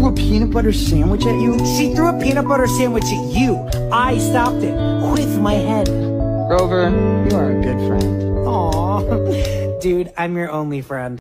threw a peanut butter sandwich at you? She threw a peanut butter sandwich at you. I stopped it with my head. Grover, you are a good friend. Aw. Dude, I'm your only friend.